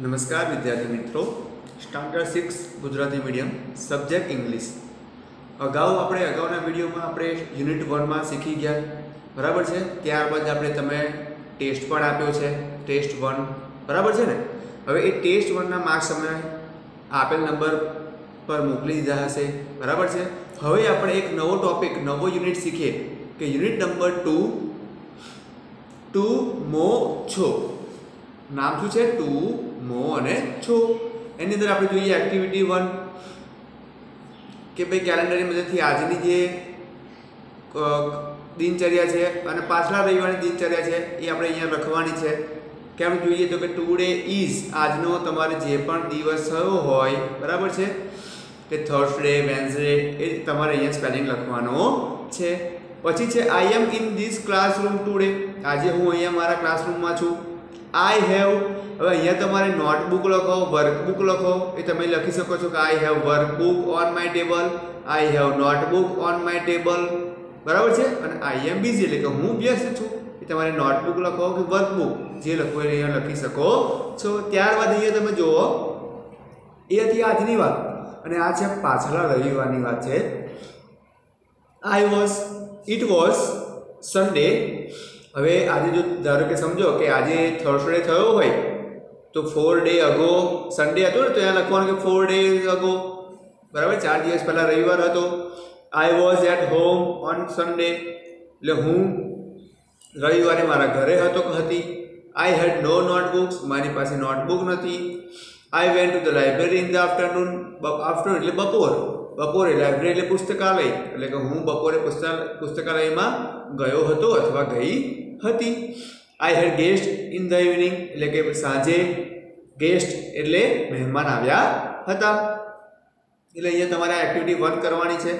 નમસ્કાર વિદ્યાર્થી મિત્રો. Standard six Gujarati medium subject English અગાઉ આપણે, અગાઉના વિડીયોમાં આપણે યુનિટ વનમાં શીખી ગયા. બરાબર છે? ત્યારબાદ આપણે તમે ટેસ્ટ પણ આપ્યો છે ટેસ્ટ વન બરાબર છે ને? હવે એ ટેસ્ટ વનના માર્ક્સ અમે આપેલ નંબર પર મોકલી દીધા હશે. બરાબર છે? હવે આપણે એક નવો ટોપિક નવો યુનિટ શીખીએ કે યુનિટ નંબર ટુ ટુ મો છો. નામ શું છે? ટુ મો અને છો. એની અંદર આપણે જોઈએ એક્ટિવિટી વન કે ભાઈ કેલેન્ડરની મદદથી આજની જે દિનચર્યા છે અને પાછલા રવિવારની દિનચર્યા છે, એ આપણે અહીંયા લખવાની છે. કેમ જોઈએ તો કે ટુડે ઇઝ આજનો તમારે જે પણ દિવસ થયો હોય, બરાબર છે? કે થર્સડે વેન્સડે એ તમારે અહીંયા સ્પેલિંગ લખવાનો છે. પછી છે I am in this classroom today આજે હું અહીંયા મારા ક્લાસરૂમમાં છું. આઈ હેવ હવે અહીંયા તમારે નોટબુક લખો વર્કબુક લખો, એ તમે લખી શકો છો કે I have workbook on my table I have notebook on my table બરાબર છે? અને આઈ એમ બીઝી એટલે કે હું વ્યસ્ત છું. એ તમારે નોટબુક લખો કે વર્કબુક જે લખો એ અહીંયા લખી શકો છો. ત્યારબાદ અહીંયા તમે જુઓ, એ હતી આજની વાત. અને આ છે પાછલા રવિવારની વાત છે. I was it was Sunday હવે આજે જો ધારો કે સમજો કે આજે થર્સડે થયો હોય, તો ફોર ડે અગો સન્ડે હતો ને, તો ત્યાં લખવાનું કે ફોર ડે અગો બરાબર? ચાર દિવસ પહેલાં રવિવાર હતો. I was at home on Sunday એટલે હું રવિવારે મારા ઘરે હતો, હતી. આઈ હેડ નો નોટબુક્સ મારી પાસે નોટબુક નથી. I went to the library in the afternoon afternoon એટલે બપોર. બપોરે લાઇબ્રેરી એટલે પુસ્તકાલય. એટલે કે હું બપોરે પુસ્તક પુસ્તકાલયમાં ગયો હતો અથવા ગઈ હતી. I had guest in the evening એટલે કે સાંજે ગેસ્ટ એટલે મહેમાન આવ્યા હતા. એટલે અહીંયા તમારે એક્ટિવિટી વન કરવાની છે.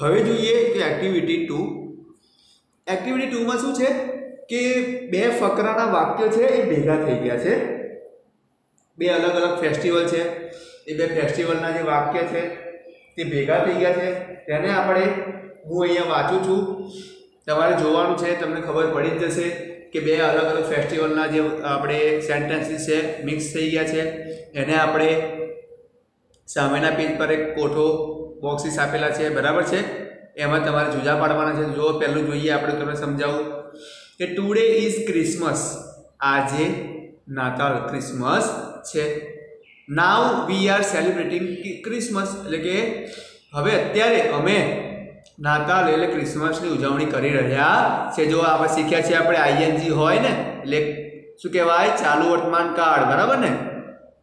હવે જોઈએ કે એક્ટિવિટી ટુ એક્ટિવિટી ટુમાં શું છે? કે બે ફકરાના વાક્યો છે, એ ભેગા થઈ ગયા છે. બે અલગ અલગ ફેસ્ટિવલ છે. એ બે ફેસ્ટિવલના જે વાક્ય છે તે ભેગા થઈ ગયા છે. તેને આપણે હું અહીંયા વાંચું છું. તમારે જોવાનું છે, તમને ખબર પડી જ જશે કે બે અલગ અલગ ફેસ્ટિવલના જે આપણે સેન્ટેન્સીસ છે, મિક્સ થઈ ગયા છે. એને આપણે સામેના પેજ પર એક કોઠો બોક્સીસ આપેલા છે, બરાબર છે? એમાં તમારે જુદા પાડવાના છે. જો પહેલું જોઈએ, આપણે તમને સમજાવું કે ટુડે ઇઝ ક્રિસમસ આજે નાતાલ ક્રિસમસ છે. Now we are celebrating Christmas એટલે કે હવે અત્યારે અમે નાતાલ એટલે ક્રિસમસની ઉજવણી કરી રહ્યા છે જો આપણે શીખ્યા છે આપણે આઈએનજી હોય ને, એટલે શું કહેવાય? ચાલુ વર્તમાન કાળ, બરાબર ને?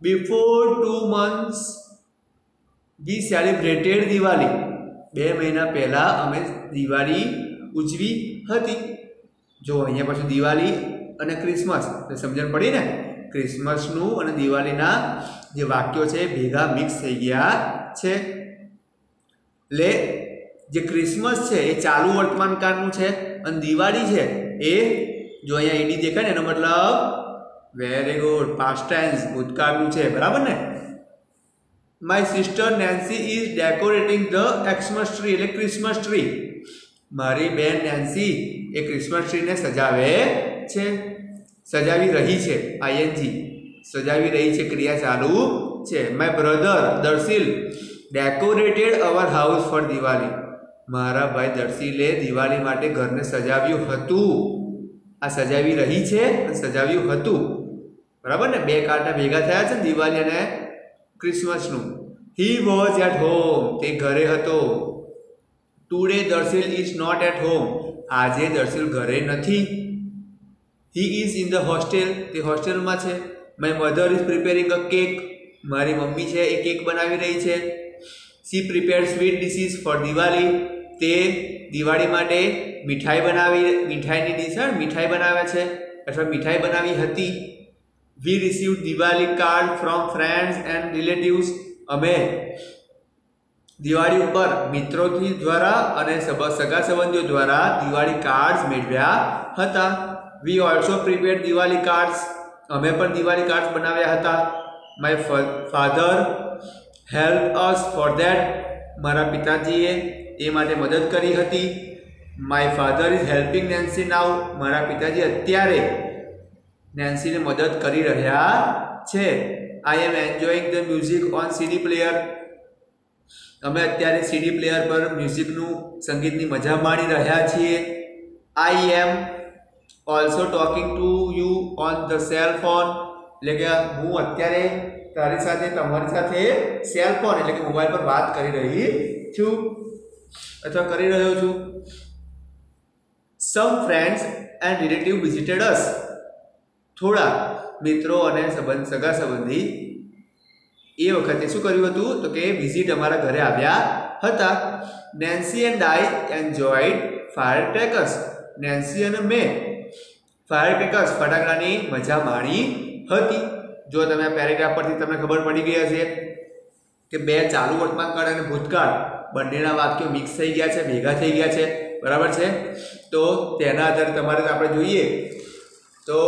Before two months we celebrated Diwali. બે મહિના પહેલાં અમે દિવાળી ઉજવી હતી. જો અહીંયા પાછું દિવાળી અને ક્રિસમસ સમજણ પડી ને? ક્રિસમસનું અને દિવાળીના જે વાક્યો છે ભેગા મિક્સ થઈ ગયા છે. એટલે જે ક્રિસમસ છે એ ચાલુ વર્તમાન કાળનું છે અને દિવાળી છે એ જો અહીંયા ઈડી દેખાય ને એનો મતલબ વેરી ગુડ પાસ્ટ ભૂતકાળનું છે, બરાબર ને? My sister Nancy is decorating the Xmas tree એટલે ક્રિસમસ ટ્રી મારી બેન નેન્સી એ ક્રિસમસ ટ્રીને સજાવે છે. સજાવી રહી છે આઈએનજી સજાવી રહી છે, ક્રિયા ચાલુ છે. My brother Darshil decorated our house for Diwali મારા ભાઈ દર્શિલે દિવાળી માટે ઘરને સજાવ્યું હતું. આ સજાવી રહી છે સજાવ્યું હતું. બરાબર ને? બે કાર્ડના ભેગા થયા છે ને દિવાળી અને ક્રિસમસનું. હી વોઝ એટ હોમ તે ઘરે હતો. Today Darshil is not at home આજે દર્શિલ ઘરે નથી. He is in the hostel તે હોસ્ટેલમાં છે. My mother is preparing a cake મારી મમ્મી છે, એ કેક બનાવી રહી છે. She prepare sweet dishes for Diwali તે દિવાળી માટે મીઠાઈ બનાવી, મીઠાઈની ડિશ મીઠાઈ બનાવે છે. અથવા મીઠાઈ બનાવી હતી. We receive Diwali card from friends and relatives અમે દિવાળી ઉપર મિત્રોથી દ્વારા અને સગા સંબંધીઓ દ્વારા દિવાળી કાર્ડ્સ મેળવ્યા હતા. We also prepare Diwali cards અમે પણ દિવાળી કાર્ડ્સ બનાવ્યા હતા. My father help us for that મારા પિતાજીએ એ માટે મદદ કરી હતી. My father is helping Nancy now મારા પિતાજી અત્યારે નેન્સીને મદદ કરી રહ્યા છે. I am enjoying the music on CD player અમે અત્યારે સીડી પ્લેયર પર મ્યુઝિકનું સંગીતની મજા માણી રહ્યા છીએ. I am also talking to you on the cell phone એટલે કે હું અત્યારે તારી સાથે, તમારી સાથે સેલ ફોન એટલે કે મોબાઈલ પર વાત કરી રહી છું. અથવા કરી રહ્યો છું. Some friends and relative visited us થોડા મિત્રો અને સંબંધ, સગા સંબંધી એ વખતે શું કર્યું હતું? તો કે વિઝિટ અમારા ઘરે આવ્યા હતા. Nancy and I enjoyed fire crackers Nancy અને મેં ફાયર ક્રેકર્સ ફટાકડાની મજા માણી હતી. જો તમે આ પેરેગ્રાફ પરથી તમને ખબર પડી ગઈ હશે કે બે ચાલુ વર્તમાનકાળ અને ભૂતકાળ બંનેના વાક્યો મિક્સ થઈ ગયા છે, ભેગા થઈ ગયા છે. બરાબર છે? તો તેના આધારે તમારે આપણે જોઈએ. તો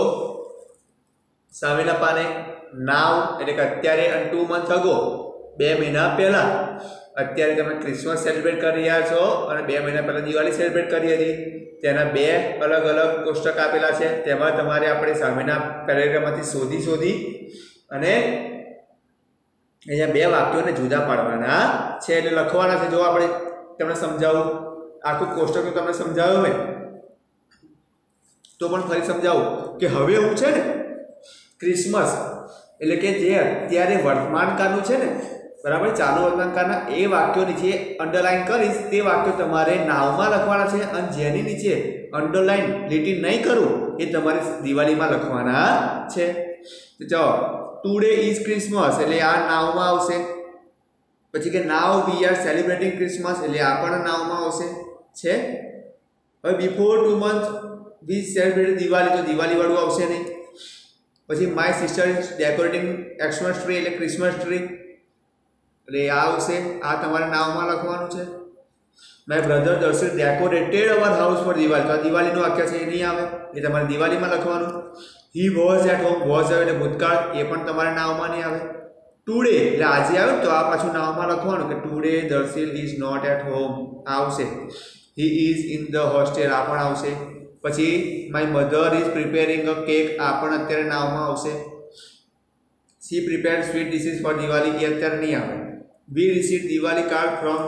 સામેના પાને નાવ એટલે કે અત્યારે અને ટુ મંથ અગો બે મહિના પહેલાં અત્યારે તમે ક્રિસમસ સેલિબ્રેટ કરી રહ્યા છો અને બે મહિના પહેલાં દિવાળી સેલિબ્રેટ કરી હતી. તેના બે અલગ અલગ કોષ્ટક આપેલા છે. તેમાં તમારે આપણે સામેના પેરેગ્રાફમાંથી શોધી શોધી અને અહીંયા બે વાક્યોને જુદા પાડવાના છે એટલે લખવાના છે. જો આપણે તમને સમજાવું, આખું કોષ્ટક તમને સમજાવ્યું મેં તો પણ ફરી સમજાવું કે હવે હું છે ને? ક્રિસમસ એટલે કે જે અત્યારે વર્તમાન કાળનું છે ને બરાબર? ચાલુ અલંકારના એ વાક્યો નીચે અંડરલાઇન કરીશ, તે વાક્યો તમારે નાવમાં લખવાના છે અને જેની નીચે અંડરલાઇન લીટી નહીં કરું, એ તમારે દિવાળીમાં લખવાના છે. તો ચાલો ટુડે ઇઝ ક્રિસમસ એટલે આ નાવમાં આવશે. પછી કે now we are celebrating Christmas એટલે આ પણ નાવમાં આવશે. છે? હવે before two month we celebrate Diwali, તો દિવાળીવાળું આવશે નહીં. પછી my sister is decorating Xmas tree એટલે ક્રિસમસ ટ્રી એટલે આ આવશે આ તમારે નામમાં લખવાનું છે. My brother Darshan decorated our house for Diwali તો આ દિવાળીનું વાક્ય છે, એ નહીં આવે? એ તમારે દિવાળીમાં લખવાનું. He was at home was આવે એટલે ભૂતકાળ, એ પણ તમારે નામમાં નહીં આવે. ટુડે એટલે આજે આવે તો આ પાછું નામમાં લખવાનું કે today Darshil is not at home આવશે he is in the hostel આ પણ આવશે. પછી my mother is preparing a cake આ પણ અત્યારે નામમાં આવશે. She prepare sweet dishes for Diwali એ અત્યારે નહીં આવે. We receive Diwali card from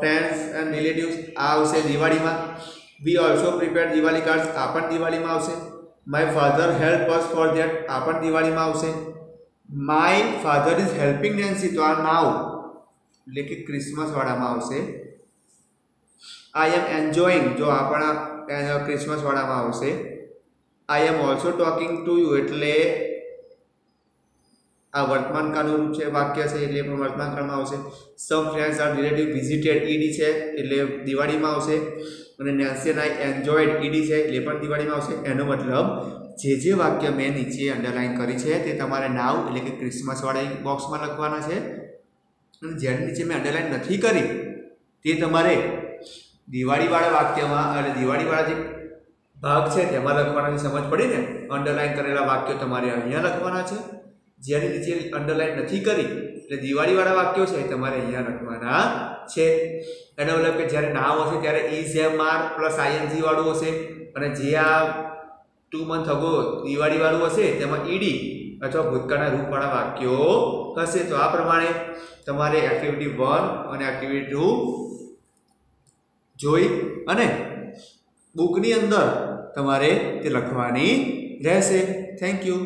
friends and relatives આ આવશે દિવાળીમાં. We also prepare Diwali card આ પણ દિવાળીમાં આવશે. My father help us for that આ પણ દિવાળીમાં આવશે. My father is helping Nancy તો આ નાવ એટલે કે ક્રિસમસ વાળામાં આવશે. આઈ એમ એન્જોઈંગ જો આપણા ક્રિસમસ વાળામાં આવશે. I am also talking to you એટલે આ વર્તમાન કાળનું છે વાક્ય છે એટલે પણ વર્તમાન કાળમાં આવશે. Some friends are relative visited ED છે, એટલે દિવાળીમાં આવશે. અને નેન્સી આઈ એન્જોયડ ઈડી છે, એટલે પણ દિવાળીમાં આવશે. એનો મતલબ, જે જે વાક્ય મેં નીચે અંડરલાઈન કરી છે, તે તમારે નાવ એટલે કે ક્રિસમસવાળા બોક્સમાં લખવાના છે. અને જેની નીચે મેં અંડરલાઈન નથી કરી, તે તમારે દિવાળીવાળા વાક્યમાં અને દિવાળીવાળા જે ભાગ છે તેમાં લખવાની સમજ પડી ને? અંડરલાઈન કરેલા વાક્યો તમારે અહીંયા લખવાના છે. જેની નીચે અંડરલાઈન નથી કરી, એટલે દિવાળીવાળા વાક્યો છે તમારે અહીંયા લખવાના છે. એનો મતલબ કે જ્યારે નામ હશે ત્યારે is am are plus ING વાળું હશે અને જે આ ટુ મંથ અગો દિવાળીવાળું હશે તેમાં ઈડી અથવા ભૂતકાળના રૂપવાળા વાક્યો હશે. તો આ પ્રમાણે તમારે એક્ટિવિટી વન અને એક્ટિવિટી ટુ જોઈ અને બુકની અંદર તમારે તે લખવાની રહેશે. Thank you